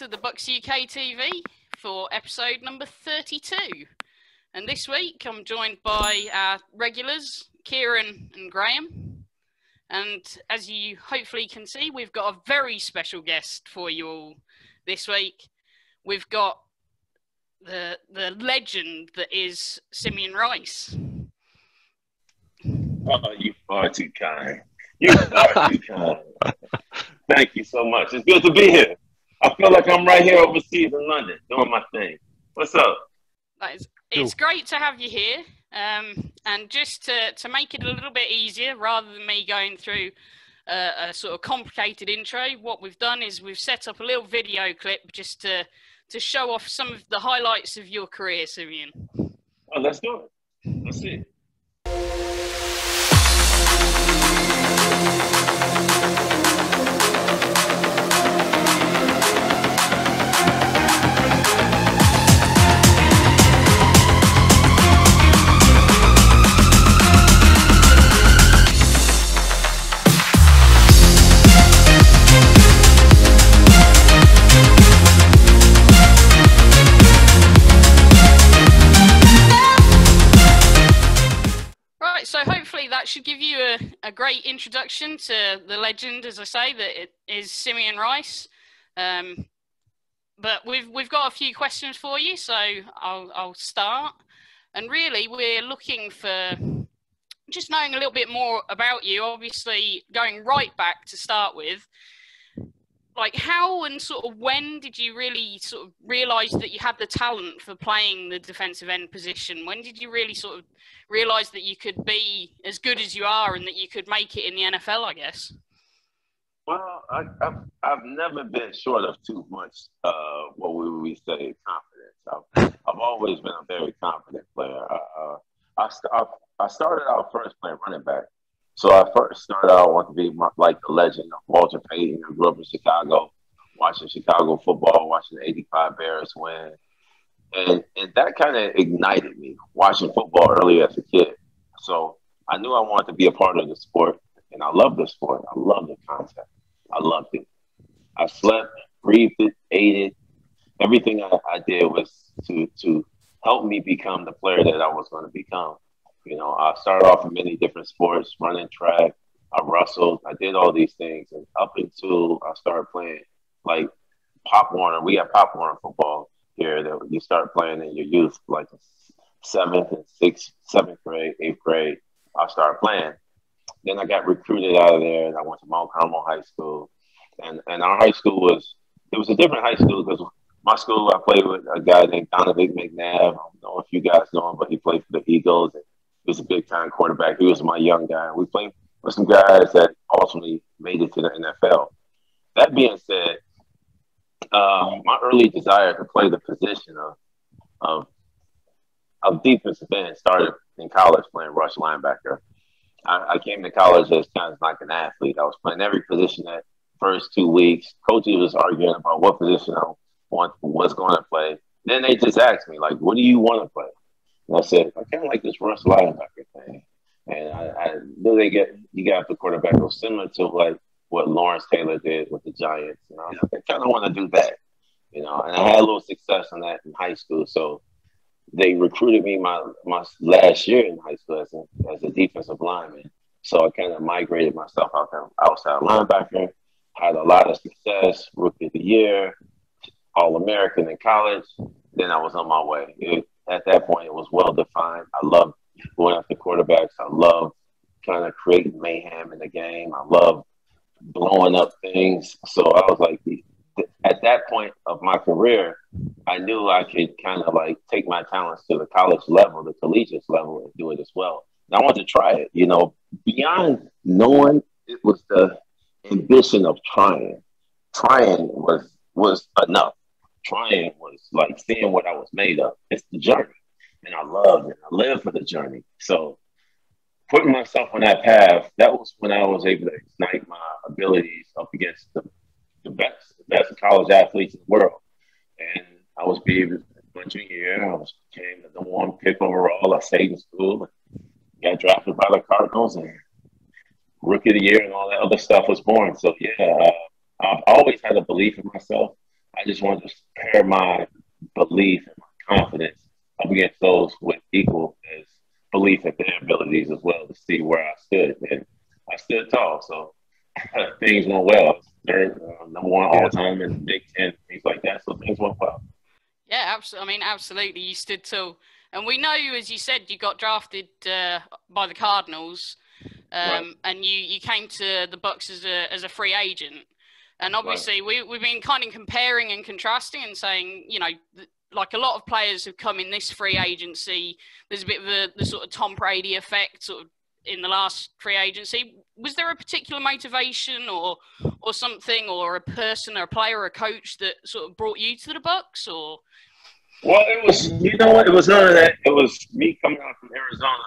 welcome back again to the Bucs UK TV for episode number 32. And this week I'm joined by our regulars, Kieron and Graeme. And as you hopefully can see, we've got a very special guest for you all this week. We've got the the legend that is Simeon Rice. Oh, you far too kind. You far too kind. Thank you so much. It's good to be here. I feel like I'm right here overseas in London doing my thing. What's up? It's, it's great to have you here. Um, and just to, to make it a little bit easier, rather than me going through a, a sort of complicated intro, what we've done is we've set up a little video clip just to, to show off some of the highlights of your career, Simeon. Oh, let's do it. Let's see. Should give you a, a great introduction to the legend, as I say, that it is Simeon Rice. Um, but we've we've got a few questions for you, so I'll I'll start. And really, we're looking for just knowing a little bit more about you. Obviously, going right back to start with, like how and sort of when did you really sort of realize that you had the talent for playing the defensive end position? When did you really sort of realize that you could be as good as you are and that you could make it in the nfl i guess? Well I, have I've never been short of too much uh, what we would say confidence. I've, I've always been a very confident player. Uh, I, I started out first playing running back so I first started out, wanting to be like the legend of Walter Payton. I grew up in Chicago, watching Chicago football, watching the 85 Bears win. And, and that kind of ignited me, watching football early as a kid. So I knew I wanted to be a part of the sport, and I love the sport. I love the concept. I loved it. I slept, breathed it, ate it. Everything I, I did was to, to help me become the player that I was going to become. You know, I started off in many different sports, running track. I wrestled. I did all these things, and up until I started playing like Pop Warner, we have Pop Warner football here that you start playing in your youth, like seventh and sixth, seventh grade, eighth grade. I started playing. Then I got recruited out of there, and I went to Mount Carmel High School. And and our high school was it was a different high school because my school I played with a guy named Donovan McNabb. I don't know if you guys know him, but he played for the Eagles. And he was a big time quarterback. He was my young guy. We played with some guys that ultimately made it to the NFL. That being said, uh, my early desire to play the position of of, of defensive end started in college playing rush linebacker. I, I, came to college as kind of like an athlete. I was playing every position that first two weeks. Coaches was arguing about what position I want was going to play. Then they just asked me like, "What do you want to play?" And I said, I kind of like this rush linebacker thing. And I, I knew they get you got the quarterback was similar to like what Lawrence Taylor did with the Giants. And I was like, I kind of want to do that, you know. And I had a little success on that in high school, so they recruited me my my last year in high school as a, as a defensive lineman. So I kind of migrated myself out there outside linebacker. Had a lot of success, rookie of the year, All American in college. Then I was on my way. It, at that point it was well defined. I loved going after quarterbacks. I loved kind of creating mayhem in the game. I loved blowing up things. So I was like, at that point of my career, I knew I could kind of like take my talents to the college level, the collegiate level, and do it as well. And I wanted to try it. You know, beyond knowing, it was the ambition of trying. Trying was was enough trying was like seeing what I was made of. It's the journey. And I love it. I live for the journey. So putting myself on that path, that was when I was able to ignite my abilities up against the, the best, the best college athletes in the world. And I was being my junior year, I was came the one pick overall. I stayed in school got drafted by the Cardinals and rookie of the year and all that other stuff was born. So yeah, I've always had a belief in myself. I just wanted to pair my belief and my confidence up against those with equal as belief in their abilities as well to see where I stood. And I stood tall. So things went well. Third, uh, number one all time in the Big Ten, things like that. So things went well. Yeah, absolutely. I mean, absolutely. You stood tall. And we know, as you said, you got drafted uh, by the Cardinals, um, right. and you, you came to the Bucs as a as a free agent. And obviously, right. we we've been kind of comparing and contrasting and saying, you know, like a lot of players have come in this free agency. There's a bit of a, the sort of Tom Brady effect, sort of in the last free agency. Was there a particular motivation or or something, or a person, or a player, or a coach that sort of brought you to the Bucs, or? Well, it was you know what it was none of that. It was me coming out from Arizona.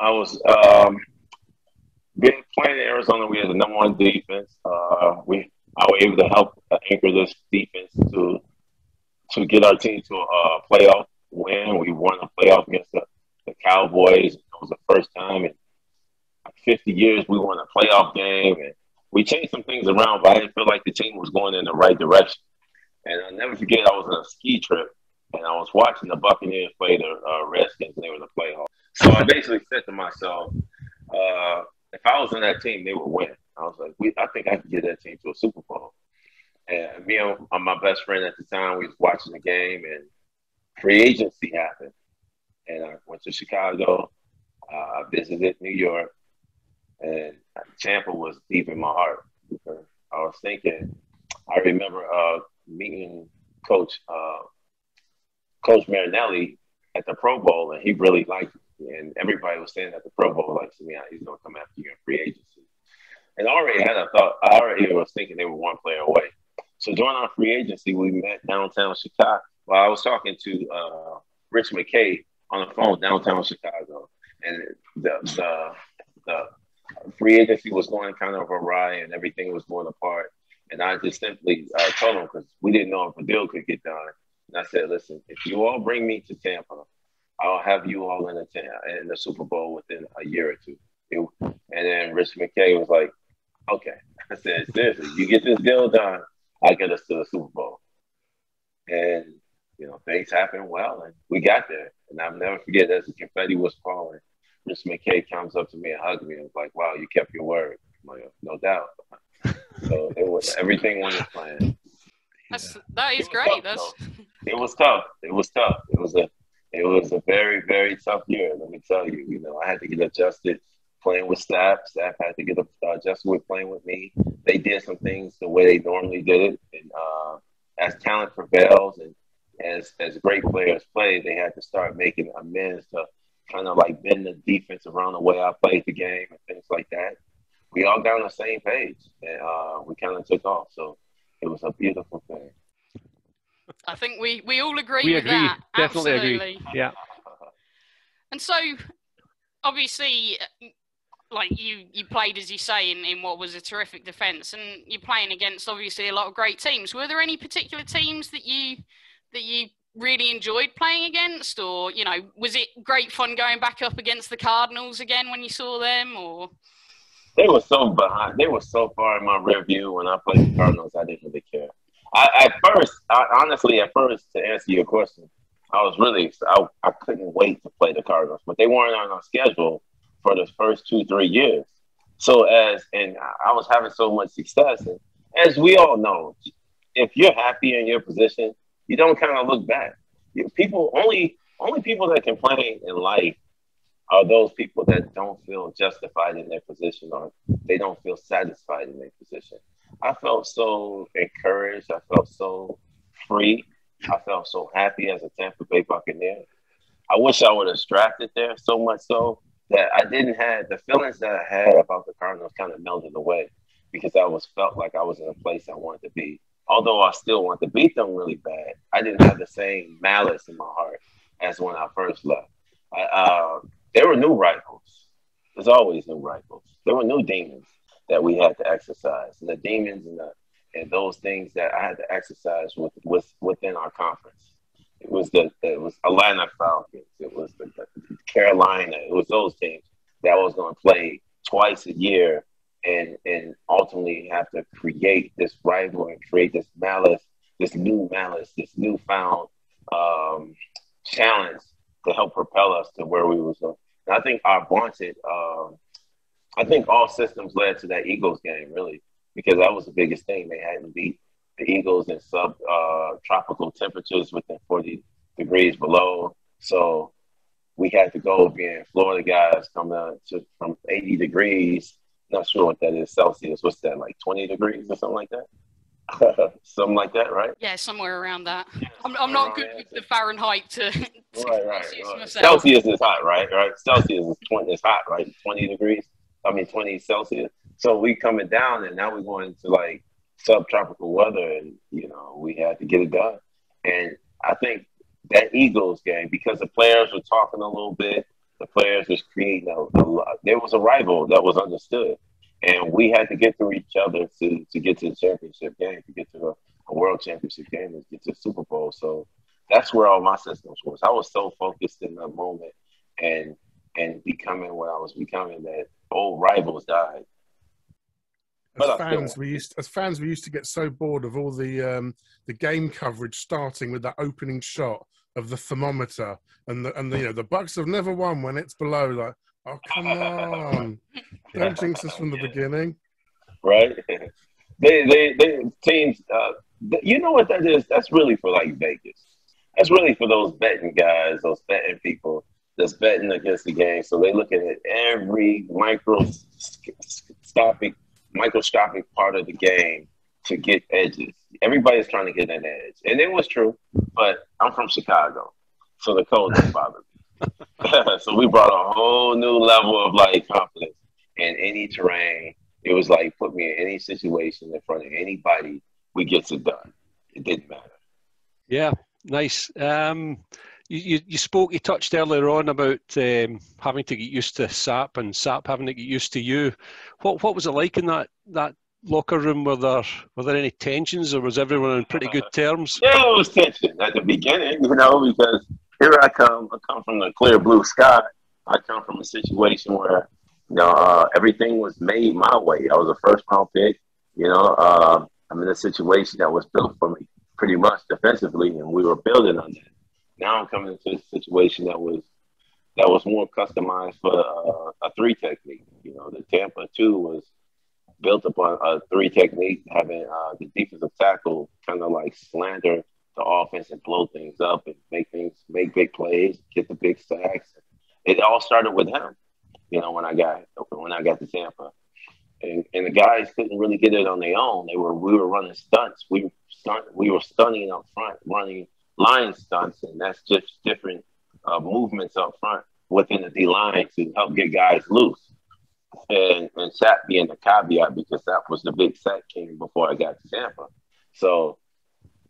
I was um, being playing in Arizona. We had the number one defense. Uh, we I was able to help anchor this defense to to get our team to a playoff win. We won a playoff against the, the Cowboys. It was the first time in 50 years we won a playoff game, and we changed some things around. But I didn't feel like the team was going in the right direction. And I'll never forget, I was on a ski trip, and I was watching the Buccaneers play the uh, Redskins, and they were the playoffs. So I basically said to myself, uh, if I was on that team, they would win. I was like, we, I think I could get that team to a Super Bowl. And me and my best friend at the time, we was watching the game, and free agency happened. And I went to Chicago, uh, visited New York, and Tampa was deep in my heart. I was thinking, I remember uh, meeting Coach uh, Coach Marinelli at the Pro Bowl, and he really liked me. And everybody was saying at the Pro Bowl, like, me, he's going to come after you in free agency. And I already had a thought, I already was thinking they were one player away. So during our free agency, we met downtown Chicago. Well, I was talking to uh, Rich McKay on the phone downtown Chicago, and the the, the free agency was going kind of awry and everything was going apart. And I just simply uh, told him because we didn't know if a deal could get done. And I said, listen, if you all bring me to Tampa, I'll have you all in the, in the Super Bowl within a year or two. And then Rich McKay was like, okay. I said, seriously, you get this deal done, I get us to the Super Bowl. And, you know, things happened well and we got there. And I'll never forget as the confetti was falling, Mr. McKay comes up to me and hugs me and was like, "Wow, you kept your word." I'm like, "No doubt." so it was everything went as planned. That's that is great. Tough, That's it was tough. It was tough. It was a it was a very very tough year. Let me tell you. You know, I had to get adjusted playing with staff. Staff had to get adjusted with playing with me. They did some things the way they normally did it, and uh, as talent prevails and as as great players play, they had to start making amends to kind of like bend the defense around the way I played the game and things like that. We all got on the same page and uh, we kind of took off. So it was a beautiful thing. I think we, we all agree we with agree. that. Definitely Absolutely. agree. Yeah. And so, obviously, like you, you played as you say in, in what was a terrific defence, and you're playing against obviously a lot of great teams. Were there any particular teams that you that you really enjoyed playing against, or you know, was it great fun going back up against the Cardinals again when you saw them, or? They were so behind. They were so far in my rear view when I played the Cardinals. I didn't really care. I, at first, I, honestly, at first, to answer your question, I was really I, I couldn't wait to play the Cardinals, but they weren't on our schedule for the first two three years. So as and I was having so much success, and as we all know, if you're happy in your position, you don't kind of look back. People only only people that complain in life are those people that don't feel justified in their position or they don't feel satisfied in their position. I felt so encouraged. I felt so free. I felt so happy as a Tampa Bay Buccaneer. I wish I would have drafted there so much so that I didn't have the feelings that I had about the Cardinals kind of melted away because I was felt like I was in a place I wanted to be although I still want to beat them really bad, I didn't have the same malice in my heart as when I first left. I, uh, there were new rifles. There's always new rifles. There were new demons that we had to exercise, and the demons and the and those things that I had to exercise with, with within our conference. It was the it was Atlanta Falcons. It was the, the Carolina. It was those teams that was going to play twice a year, and and ultimately have to create this rivalry, and create this malice, this new malice, this newfound um, challenge to help propel us to where we was. And I think our vaunted, um, I think all systems led to that Eagles game really, because that was the biggest thing. They hadn't beat the Eagles in sub uh, tropical temperatures within 40 degrees below. So we had to go being Florida guys coming out to, from 80 degrees. Not sure what that is Celsius. What's that, like 20 degrees or something like that? something like that, right? Yeah, somewhere around that. I'm, I'm not good with the Fahrenheit to, to right, right, right. Celsius is hot, right? Right. Celsius is 20 is hot, right? 20 degrees. I mean 20 Celsius. So we coming down and now we're going to like subtropical weather and you know, we had to get it done. And I think that Eagles game, because the players were talking a little bit, the players was creating a, a there was a rival that was understood and we had to get through each other to to get to the championship game, to get to a, a world championship game, and get to the Super Bowl. So that's where all my systems was. I was so focused in that moment and and becoming what I was becoming that old rivals died. As fans, we used as fans we used to get so bored of all the um, the game coverage starting with that opening shot of the thermometer and the and the you know the Bucs have never won when it's below like Oh come on! Don't jinx us from the beginning. Right? They they they teams. Uh, you know what that is? That's really for like Vegas. That's really for those betting guys, those betting people that's betting against the game. So they looking at every microscopic microscopic part of the game to get edges. Everybody's trying to get an edge, and it was true. But I'm from Chicago, so the cold doesn't bother me. so we brought a whole new level of like confidence in any terrain. It was like put me in any situation in front of anybody, we get it done. It didn't matter. Yeah, nice. Um, you, you spoke, you touched earlier on about um, having to get used to Sapp and Sapp having to get used to you. What what was it like in that that locker room? Were there were there any tensions, or was everyone on pretty good terms? Yeah, it was tension at the beginning, you know, because here I come. I come from the clear blue sky. I come from a situation where you know uh, everything was made my way. I was a first round pick. You know, uh, I'm in a situation that was built for me pretty much defensively, and we were building on that. Now I'm coming into a situation that was that was more customized for a three technique. You know, the Tampa two was built upon a three technique, having uh, the defensive tackle kind of like slander the offense and blow things up and make things, make big plays, get the big sacks. It all started with him, you know, when I got when I got to Tampa, and and the guys couldn't really get it on their own. They were we were running stunts. We stunt we were stunning up front, running line stunts, and that's just different uh, movements up front within the D line to help get guys loose. And and Sapp being the caveat because that was the big sack king before I got to Tampa. So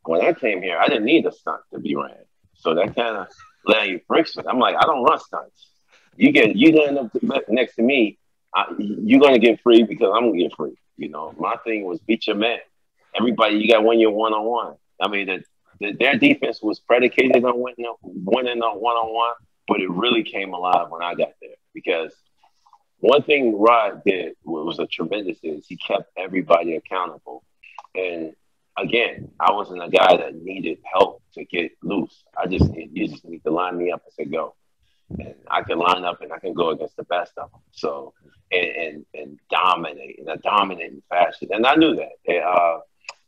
when I came here, I didn't need a stunt to be ran. So that kind of let you friction. I'm like, I don't run stunts. You get you end up next to me, I, you're gonna get free because I'm gonna get free. You know, my thing was beat your man. Everybody, you got one year one on one. I mean, the, their defense was predicated on winning, winning on one on one, but it really came alive when I got there because one thing Rod did was a tremendous is he kept everybody accountable, and again, I wasn't a guy that needed help to get loose. I just you just need to line me up and say go, and I can line up and I can go against the best of them. So and and, and dominate in a dominating fashion, and I knew that. It, uh,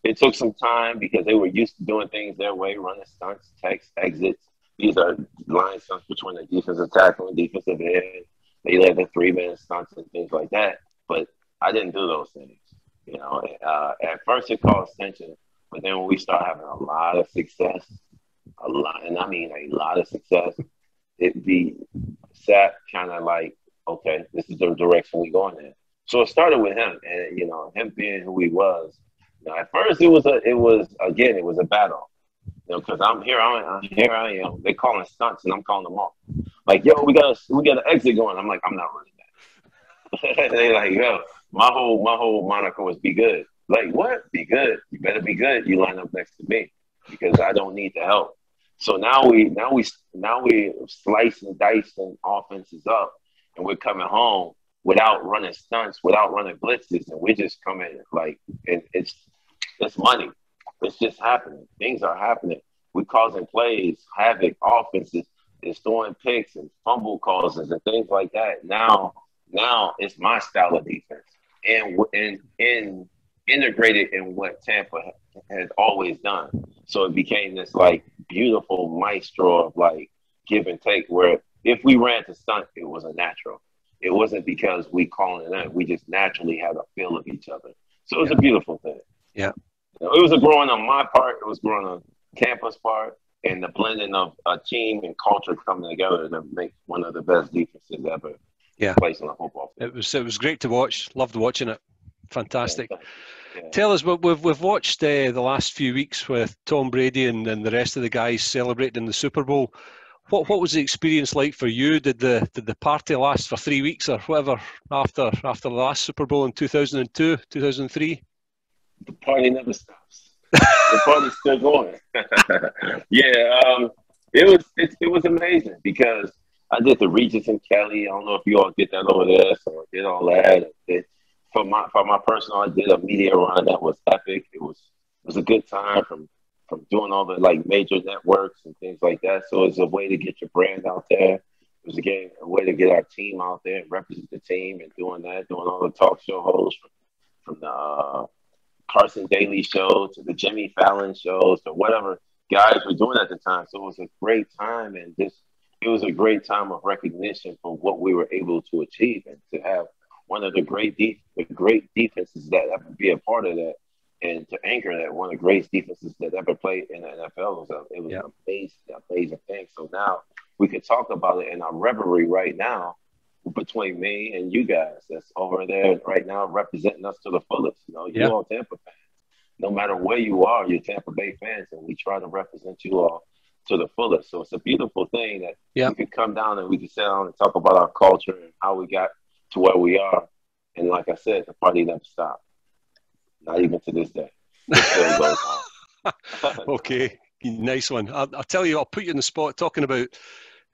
it took some time because they were used to doing things their way, running stunts, text, exits. These are line stunts between the defensive tackle and defensive end. They led the three man stunts and things like that. But I didn't do those things. You know, uh, at first it caused tension, but then when we start having a lot of success, a lot, and I mean a lot of success, it be sat kind of like, okay, this is the direction we're going in. So it started with him, and you know, him being who he was. Know, at first it was a, it was again, it was a battle. You know, because I'm here, I'm here, I am. They calling stunts, and I'm calling them off. Like, yo, we got a, we got an exit going. I'm like, I'm not running that. they like, yo, my whole my whole moniker was be good. Like what? Be good. You better be good. You line up next to me because I don't need the help. So now we now we now we dice and offenses up, and we're coming home without running stunts, without running blitzes, and we're just coming like and it's it's money. It's just happening. Things are happening. We're causing plays, havoc, offenses is throwing picks and fumble causes and things like that. Now, now it's my style of defense, and and and integrated in what Tampa has always done. So it became this like beautiful maestro of like give and take. Where if we ran to stunt, it was a natural. It wasn't because we calling it in. We just naturally had a feel of each other. So it was yeah. a beautiful thing. Yeah. It was a growing on my part. It was growing on campus part and the blending of a team and culture coming together to make one of the best defenses ever yeah. placed on a football field. It was it was great to watch. Loved watching it. Fantastic. Yeah, yeah. Tell us, we've we've watched uh, the last few weeks with Tom Brady and, and the rest of the guys celebrating the Super Bowl. What what was the experience like for you? Did the did the party last for three weeks or whatever after after the last Super Bowl in two thousand and two, two thousand and three? The party never stops the party's still going. yeah, um, it was it, it was amazing because I did the Regis and Kelly. I don't know if you all get that over there, so I did all that. It, for my for my personal, I did a media run that was epic. It was it was a good time from from doing all the like major networks and things like that. So it's a way to get your brand out there. It was again a way to get our team out there and represent the team and doing that, doing all the talk show hosts from, from the uh, Carson Daly show to the Jimmy Fallon shows to whatever guys were doing at the time. So it was a great time and just it was a great time of recognition for what we were able to achieve and to have one of the great the great defenses that ever be a part of that and to anchor that one of the greatest defenses that ever played in the NFL was a, it was yeah. an amazing amazing thing. So now we could talk about it in our reverie right now between me and you guys that's over there right now representing us to the fullest. You know, you yeah. all Tampa fans. No matter where you are, you're Tampa Bay fans, and we try to represent you all to the fullest. So it's a beautiful thing that yeah. we can come down and we can sit down and talk about our culture and how we got to where we are. And like I said, the party never stopped. Not even to this day. okay, nice one. I'll, I'll, tell you, I'll put you in the spot talking about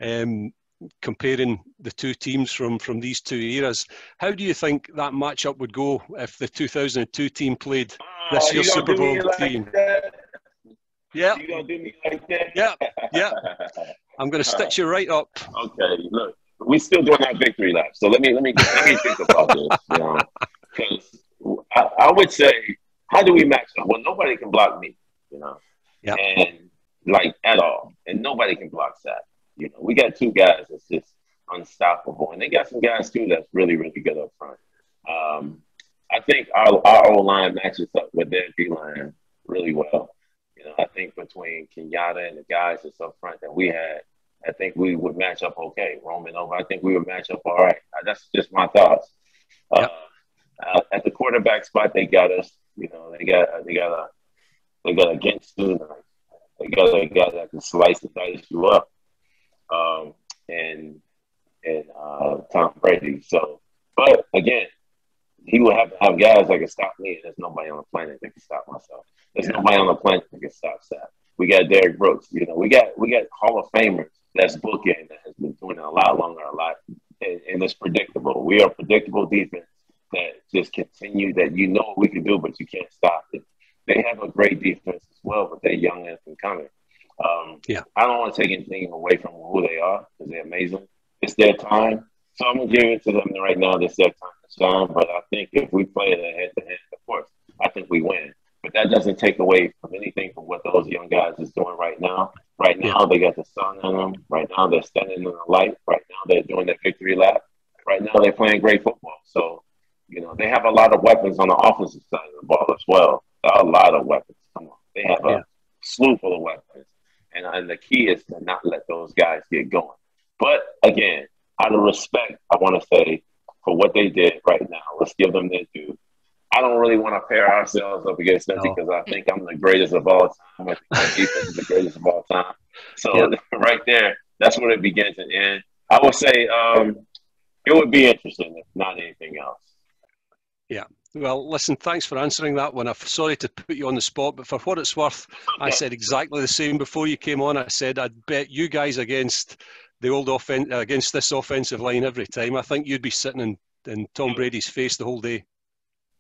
um, comparing the two teams from from these two eras. How do you think that matchup would go if the 2002 team played oh, this oh, year's Super Bowl like team? That? Yeah. You do me like that? Yeah, yeah. I'm gonna stitch you right up. Okay, look, we're still doing our victory lap. So let me let me let me think about this. You know, because I, I would say, how do we match up? Well, nobody can block me. You know. Yeah. And like at all, and nobody can block that. You know, we got two guys that's just unstoppable, and they got some guys too that's really, really good up front. Um, I think our our O line matches up with their D line really well. You know, I think between Kenyatta and the guys that's up front that we had, I think we would match up okay. Roman Oben, I think we would match up all right. Uh, that's just my thoughts. Uh, uh, at the quarterback spot, they got us. You know, they got they got a they got a against They got a guy that can slice the dice you up um, and and uh, Tom Brady. So, but again, he would have to have guys that can stop me. And there's nobody on the planet that can stop myself. There's yeah. nobody on the planet that can stop that. We got Derrick Brooks. You know, we got we got Hall of Famers that's booking that has been doing it a lot longer, a lot, and, and it's predictable. We are predictable defense that just continue that you know what we can do, but you can't stop it. They have a great defense as well, but they're young and coming. Um, yeah, I don't want to take anything away from who they are because they're amazing. It's their time, so I'm gonna give it to them right now. It's their time to shine. But I think if we play it head to head, of course, I think we win. But that doesn't take away from anything from what those young guys is doing right now. Right now, they got the sun in them. Right now, they're standing in the light. Right now, they're doing their victory lap. Right now, they're playing great football. So, you know, they have a lot of weapons on the offensive side of the ball as well. A lot of weapons. Come on, they have a yeah. slew full of weapons. And, and the key is to not let those guys get going. But again, out of respect, I want to say for what they did right now, let's give them their due. I don't really want to pair ourselves up against them no. because I think I'm the greatest of all time. I think my defense is the greatest of all time. So yeah. right there, that's where it begins and ends. I would say um, it would be interesting if not anything else. Yeah, well, listen, thanks for answering that one. I'm sorry to put you on the spot, but for what it's worth. I said exactly the same before you came on. I said I'd bet you guys against the old offense against this offensive line every time. I think you'd be sitting in in Tom mm. Brady's face the whole day.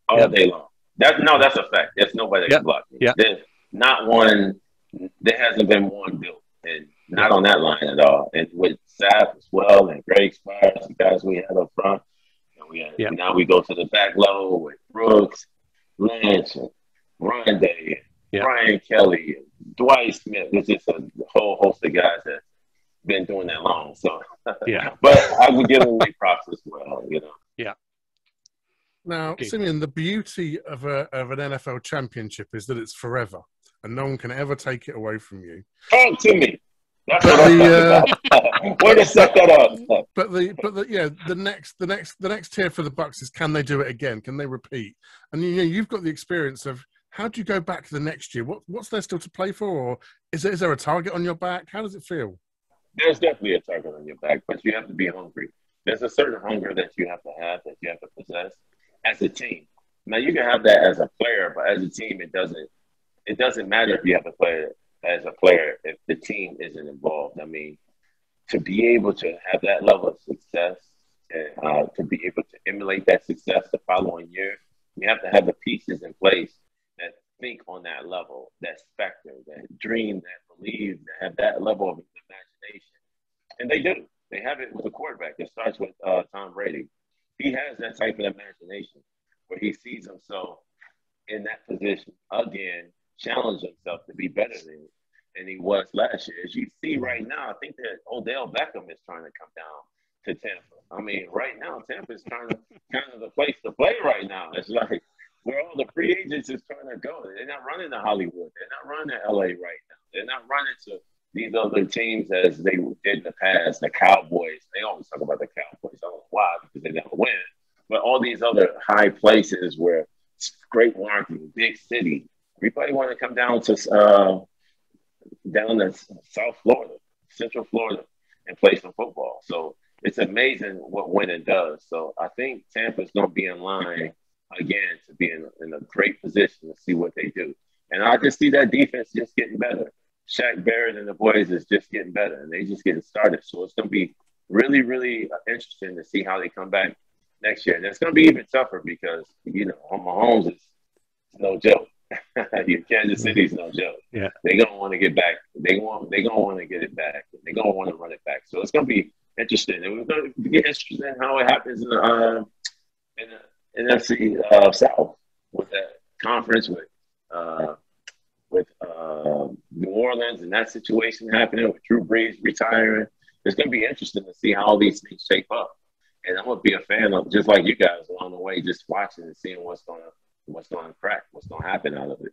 All yep. day long. That no, that's a fact. There's nobody that yep. can block me. Yep. There's not one. There hasn't been one built, and not on that line at all. And with Sapp as well, and Greg Spires, the guys we had up front, and we had, yep. now we go to the back level with Brooks, Lynch, and Rondé, yep. Brian Kelly, Dwight Smith. It's just a whole host of guys that been doing that long. So yeah, but I would give them late props as well. You know. Yeah. Now, okay. Simeon, the beauty of a of an NFL championship is that it's forever, and no one can ever take it away from you. Talk to me. That's what the, uh, Way to set that up. But the but the yeah the next the next the next tier for the Bucs is can they do it again? Can they repeat? And you know you've got the experience of how do you go back to the next year? What what's there still to play for, or is there, is there a target on your back? How does it feel? there's definitely a target on your back, but you have to be hungry. There's a certain hunger that you have to have, that you have to possess as a team. Now you can have that as a player, but as a team, it doesn't. It doesn't matter if you have a player as a player if the team isn't involved. I mean, to be able to have that level of success and uh, to be able to emulate that success the following year, you have to have the pieces in place that think on that level, that specter, that dream, that believe, that have that level of imagination. And they do. They have it with the quarterback. It starts with uh, Tom Brady. He has that type of imagination where he sees himself in that position again, challenge himself to be better than and he was last year. As you see right now, I think that Odell Beckham is trying to come down to Tampa. I mean, right now, Tampa is trying to kind of the place to play right now. It's like where all the free agents is trying to go. They're not running to Hollywood. They're not running to LA right now. They're not running to these other teams as they did in the past, the Cowboys. They always talk about the Cowboys. I don't know why, because they never win. But all these other high places where great marketing, big city. Everybody want to come down to uh, down to South Florida, Central Florida, and play some football. So it's amazing what winning does. So I think Tampa's going to be in line again to be in, in a great position to see what they do. And I just see that defense just getting better. Shaq Barrett and the boys is just getting better, and they just getting started. So it's going to be really, really uh, interesting to see how they come back next year. And it's going to be even tougher because you know Mahomes is no joke. Kansas City's no joke. Yeah, they're gonna want to get back. They want. They're gonna want to get it back. They're gonna want to run it back. So it's gonna be interesting, and we're gonna get interested in how it happens in the uh, in the NFC uh, South with that conference with uh, with uh, New Orleans and that situation happening with Drew Brees retiring. It's going to be interesting to see how all these things shape up. And I'm going to be a fan of just like you guys along the way, just watching and seeing what's going to what's going to crack, what's going to happen out of it.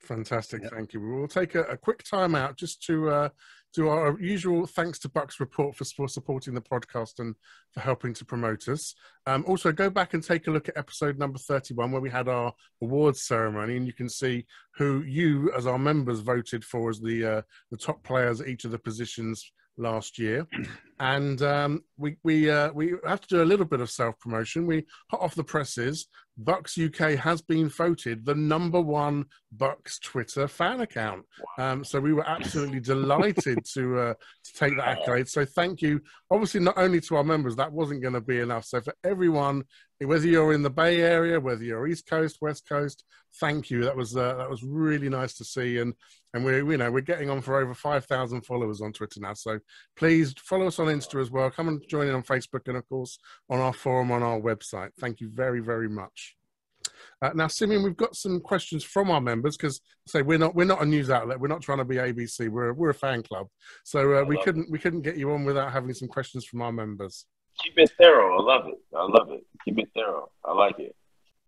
Fantastic, yep. thank you. We'll take a, a quick time out just to uh, do our usual thanks to Bucs report for, for supporting the podcast and for helping to promote us. Um, also, go back and take a look at episode number 31 where we had our awards ceremony, and you can see who you, as our members, voted for as the uh, the top players at each of the positions last year, and um, we we uh, we have to do a little bit of self promotion. We hot off the presses. Bucs UK has been voted the number one Bucs Twitter fan account. Um, so we were absolutely delighted to uh, to take that accolade. So thank you. Obviously, not only to our members, that wasn't going to be enough. So for everyone, whether you're in the Bay Area, whether you're East Coast, West Coast, thank you. That was uh, that was really nice to see. And and we're you know we're getting on for over five thousand followers on Twitter now. So please follow us on Insta as well. Come and join in on Facebook and of course on our forum on our website. Thank you very very much. Uh, now, Simeon, we've got some questions from our members because say we're not we're not a news outlet. We're not trying to be ABC. We're we're a fan club, so uh, we couldn't it. we couldn't get you on without having some questions from our members. Keep it thorough. I love it. I love it. Keep it thorough. I like it.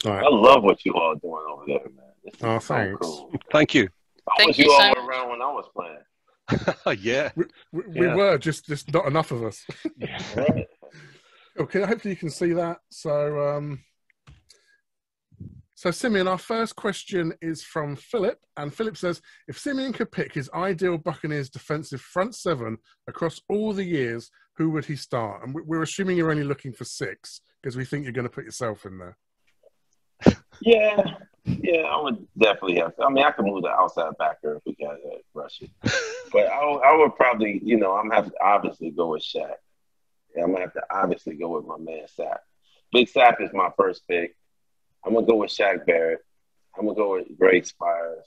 Right. I love what you all doing over there, man. This oh, thanks. cool. Thank you. I Thank was you, you all so around when I was playing. yeah. We, we, yeah. we, were just just not enough of us. yeah. right. Okay, hopefully you can see that. So um so, Simeon, our first question is from Philip. And Philip says If Simeon could pick his ideal Buccaneers defensive front seven across all the years, who would he start? And we're assuming you're only looking for six because we think you're going to put yourself in there. Yeah, yeah, I would definitely have. I mean, I could move the outside backer if we got to rush it. But I, I would probably, you know, I'm have to obviously go with Shaq. Yeah, I'm gonna have to obviously go with my man Sapp. Big Sapp is my first pick. I'm gonna go with Shaq Barrett. I'm gonna go with Greg Spires.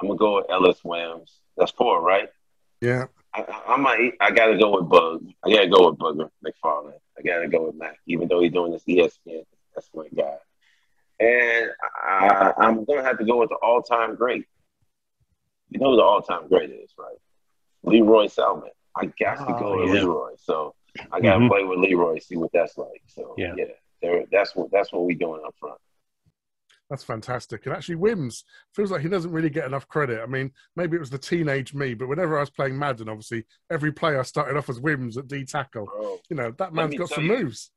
I'm gonna go with Ellis Williams. That's four, right? Yeah. I, I, might. I gotta go with Bug. I gotta go with Booger McFarland. I gotta go with Mac, even though he's doing this ESPN. That's my guy. And I, I'm gonna have to go with the all-time great. You know who the all-time great is, right? Lee Roy Selmon. I got to go oh, with yeah. Leroy. So I got to mm-hmm. play with Leroy, see what that's like. So yeah, yeah that's what that's what we doing up front. That's fantastic. And actually, Wyms feels like he doesn't really get enough credit. I mean, maybe it was the teenage me, but whenever I was playing Madden, obviously every player I started off as Wyms at D tackle. Bro, you know, that man's got some you, moves.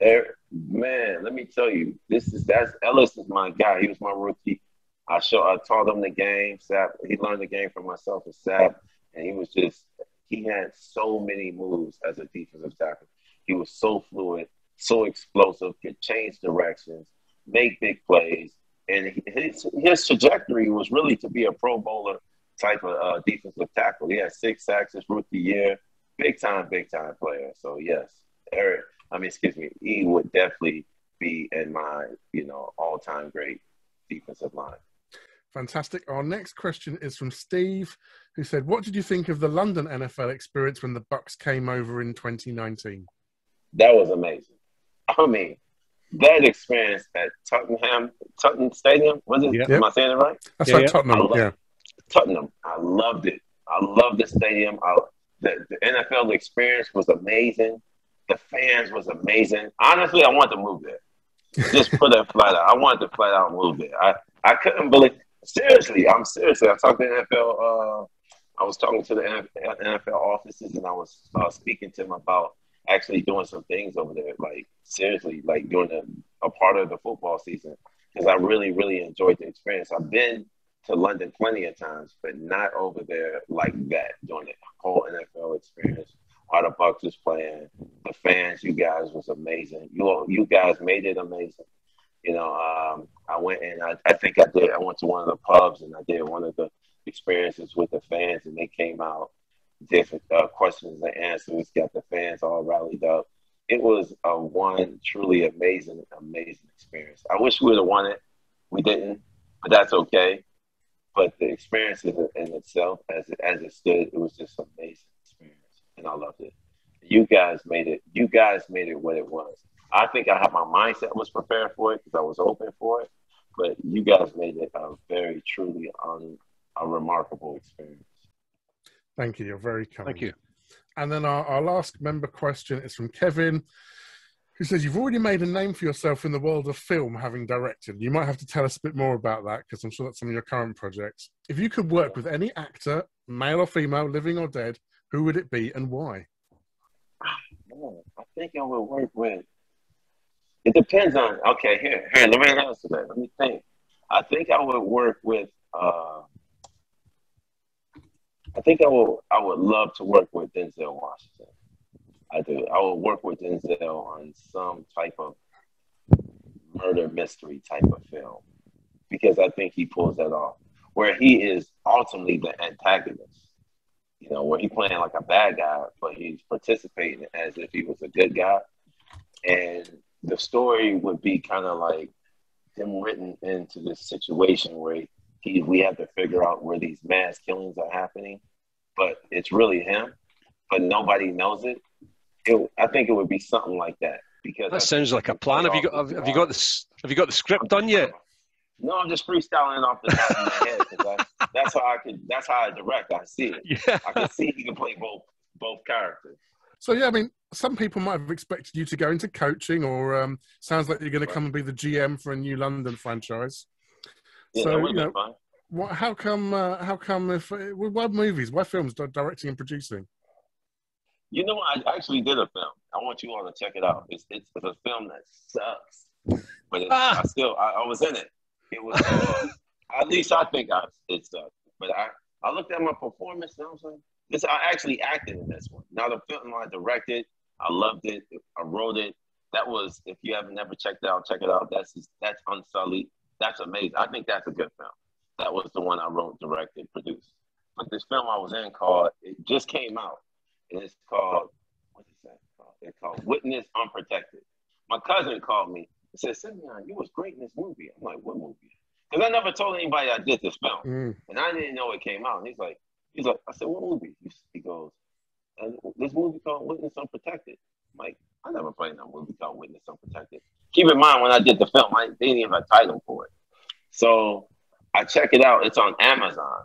There, man, let me tell you, this is that's Ellis is my guy. He was my rookie. I show I taught him the game. Sapp, he learned the game from myself and Sapp, and he was just he had so many moves as a defensive tackle. He was so fluid, so explosive, could change directions make big plays. And his, his trajectory was really to be a Pro Bowler type of uh, defensive tackle. He had six sacks his rookie year. Big time, big time player. So yes, Eric. I mean, excuse me. He would definitely be in my, you know, all time great defensive line. Fantastic. Our next question is from Steve, who said, "What did you think of the London NFL experience when the Bucs came over in 2019?" That was amazing. I mean, that experience at Tottenham, Tottenham Stadium, was it? Yep. Am I saying it right? That's yeah, right, Tottenham. yeah. Tottenham. I loved it. I loved the stadium. I, the, the NFL experience was amazing. The fans was amazing. Honestly, I wanted to move there. Just put that flat out. I wanted to flat out move there. I, I couldn't believe. Seriously, I'm seriously. I talked to the NFL. Uh, I was talking to the NFL offices, and I was uh, speaking to them about actually doing some things over there, like seriously, like during a, a part of the football season, because I really, really enjoyed the experience. I've been to London plenty of times, but not over there like that during the whole NFL experience. How the Bucs was playing, the fans, you guys was amazing. You you guys made it amazing. You know, um, I went and I, I think I did. I went to one of the pubs and I did one of the experiences with the fans, and they came out different uh, questions and answers, got the fans all rallied up. It was a one truly amazing, amazing experience. I wish we would have won it. We didn't, but that's okay. But the experience in, itself, as it, as it stood, it was just an amazing experience, and I loved it. You guys made it. You guys made it what it was. I think I had my mindset was prepared for it because I was open for it. But you guys made it a very truly un, a remarkable experience. Thank you. You're very kind. Thank you. And then our, our last member question is from Kevin, who says, You've already made a name for yourself in the world of film, having directed. You might have to tell us a bit more about that because I'm sure that's some of your current projects. If you could work with any actor, male or female, living or dead, who would it be and why? Oh, I think I would work with. It depends on. Okay, here, here. Let me answer that. Let me think. I think I would work with. Uh, I think I would I would love to work with Denzel Washington. I do. I would work with Denzel on some type of murder mystery type of film because I think he pulls that off. Where he is ultimately the antagonist, you know, where he's playing like a bad guy, but he's participating as if he was a good guy. And the story would be kind of like him written into this situation where he, he, we have to figure out where these mass killings are happening, but it's really him, but nobody knows it. it I think it would be something like that because that sounds like a plan. Have you got have, have, you got this? Have you got the script done yet? No, I'm just freestyling off the top of my head because that's how I could. That's how I direct. I see it. Yeah. I can see he can play both both characters. So yeah, I mean, some people might have expected you to go into coaching, or um, sounds like you're going to come and be the GM for a new London franchise. Yeah, so you know, what, how come? Uh, how come? If uh, why movies? Why films? Directing and producing. You know, I actually did a film. I want you all to check it out. It's it's, it's a film that sucks, but ah. I still I, I, was in it. It was uh, at least I think I it sucked. But I I looked at my performance and I was like, this I actually acted in this one. Now the film I directed, I loved it. I wrote it. That was if you haven't never checked it out, check it out. That's that's unsullied. That's amazing. I think that's a good film. That was the one I wrote, directed, produced. But this film I was in called, it just came out. And it's called, what is that called? It's called Witness Unprotected. my cousin called me and said, Simeon, you was great in this movie. I'm like, what movie? Because I never told anybody I did this film. Mm. And I didn't know it came out. And he's like, he's like, I said, what movie? He goes, and this movie called Witness Unprotected. I'm like, I never played no movie called Witness Unprotected. Keep in mind when I did the film, I didn't even have a title for it. So I check it out. It's on Amazon.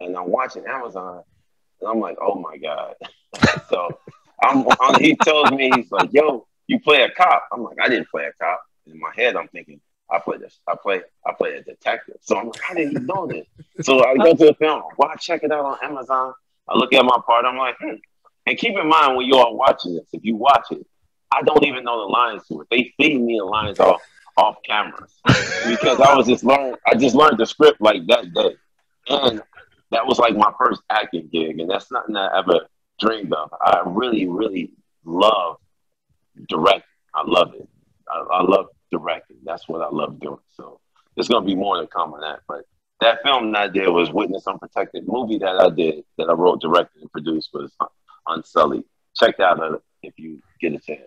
and I'm watching Amazon and I'm like, oh my God. so I'm, I'm, he tells me, he's like, yo, you play a cop. I'm like, I didn't play a cop. In my head, I'm thinking, I play this. I play. I play a detective. So I'm like, how did he know this? So I go to the film. I check it out on Amazon. I look at my part. I'm like, hmm. And keep in mind when you are watching this, if you watch it, I don't even know the lines to it. They feed me the lines off off cameras because I was just learned. I just learned the script like that day, and that was like my first acting gig, and that's nothing I ever dreamed of. I really, really love directing. I love it. I, I love directing. That's what I love doing. So there's gonna be more to come on that. But that film that I did was Witness Unprotected. movie that I did that I wrote, directed, and produced was Unsullied. Check that out if you get a chance.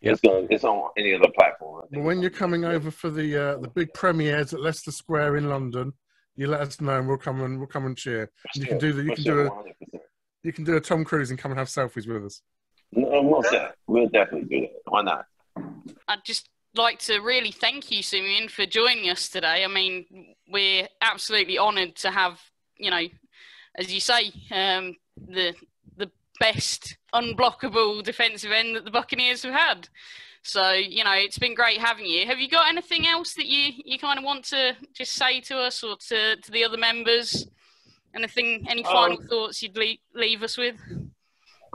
Yep. It's going. It's on any other platform. Well, when you're coming over for the uh, the big premieres at Leicester Square in London, you let us know, and we'll come and we'll come and cheer. And you can do the you can do a you can do a Tom Cruise and come and have selfies with us. No, we'll, we'll definitely do that. Why not? I'd just like to really thank you, Simeon, for joining us today. I mean, we're absolutely honoured to have you know, as you say, um, the the best unblockable defensive end that the Buccaneers have had. So, you know, it's been great having you. Have you got anything else that you, you kind of want to just say to us or to, to the other members? Anything, any final um, thoughts you'd leave, leave us with?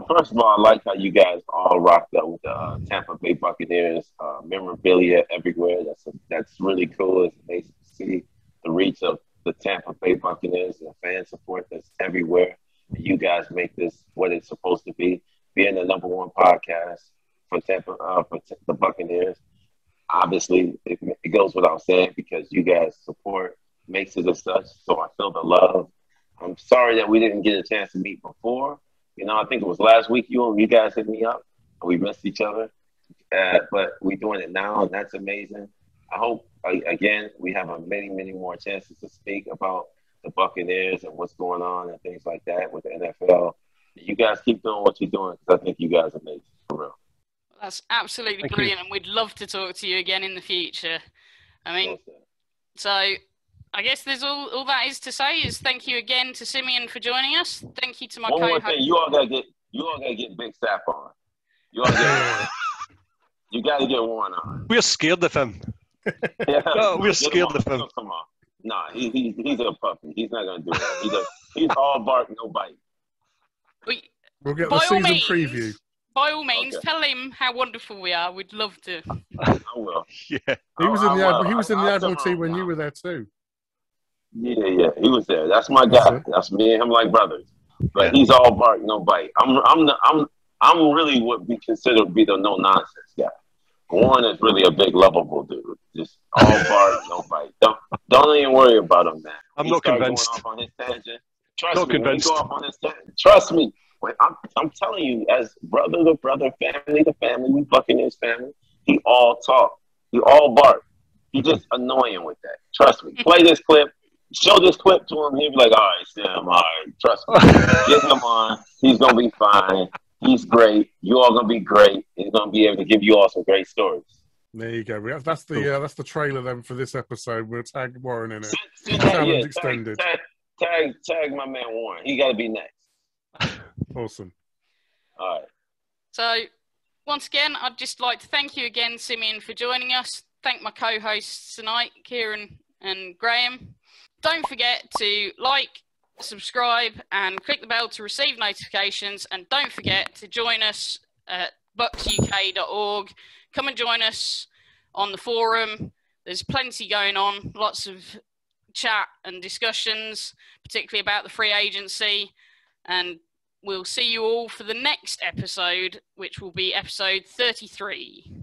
First of all, I like how you guys all rocked up with the uh, Tampa Bay Buccaneers uh, memorabilia everywhere. That's a, that's really cool. It's amazing to see the reach of the Tampa Bay Buccaneers and the fan support that's everywhere. You guys make this what it's supposed to be, being the number one podcast for Tampa uh, for the Buccaneers. Obviously, it, it, goes without saying because you guys support makes it as such. So I feel the love. I'm sorry that we didn't get a chance to meet before. You know, I think it was last week you you guys hit me up. We missed each other, uh, but we're doing it now, and that's amazing. I hope again we have a many many more chances to speak about the Buccaneers and what's going on and things like that with the NFL. You guys keep doing what you're doing because I think you guys are amazing for real. That's absolutely Thank brilliant, you. and we'd love to talk to you again in the future. I mean, so I guess there's all, all that is to say is thank you again to Simeon for joining us. Thank you to my One co-host. More thing, you all gotta get you all gotta get Big Sapp on. You all get you gotta get one on. We're scared of him. yeah, no, we're scared of him. Come on. Nah, he, he, he's a puppy. He's not gonna do that. He's, a, he's all bark, no bite. We, we'll get the season means, preview by all means, okay. tell him how wonderful we are. We'd love to. I will. yeah, he was in the Ad- he was in the Admiralty when you were there too. Yeah, yeah, he was there. That's my guy. That's me and him like brothers. But he's all bark, no bite. I'm, I'm, the, I'm, I'm really what we consider to be the no nonsense guy. One is really a big lovable dude. Just all bark, no bite. Don't, don't even worry about him, man. I'm he not convinced. Going off on his tangent. Trust not me, convinced. Go off on his tangent, trust me. I'm, I'm telling you, as brother to brother, family to family, we Buccaneers family, he all talk. He all bark. He just annoying with that. Trust me. Play this clip. Show this clip to him. He'll be like, all right, Sam, all right. Trust me. Get him on. He's going to be fine. He's great. You all going to be great. He's going to be able to give you all some great stories. There you go. That's the uh, that's the trailer then for this episode. We'll tag Warren in it. Challenge yeah, extended. Tag, tag, tag my man Warren. He got to be next. Awesome. All right. So, once again, I'd just like to thank you again, Simeon, for joining us. Thank my co hosts tonight, Kieron and Graeme. Don't forget to like, subscribe, and click the bell to receive notifications. And don't forget to join us at bucsuk.org. Come and join us on the forum. There's plenty going on, lots of chat and discussions, particularly about the free agency. And we'll see you all for the next episode, which will be episode 33.